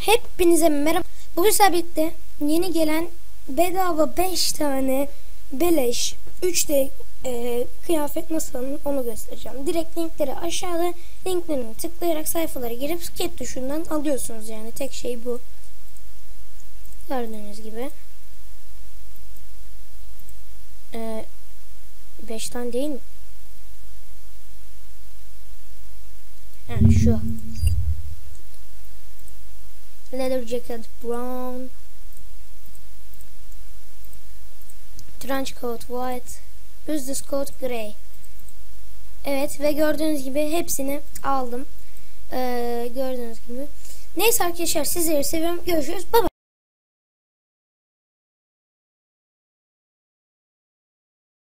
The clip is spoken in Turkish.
Hepinize merhaba. Bugün sizlerle birlikte yeni gelen bedava 5 tane beleş 3D e, kıyafet nasıl onu göstereceğim. Direkt linkleri aşağıda linklerini tıklayarak sayfalara girip skate tuşundan alıyorsunuz yani tek şey bu. Gördüğünüz gibi. 5 tane değil mi? Ha şu. Leather jacket brown. Trench coat white. Business coat grey. Evet ve gördüğünüz gibi hepsini aldım. Ee, gördüğünüz gibi. Neyse arkadaşlar sizleri seviyorum. Görüşürüz. Bye.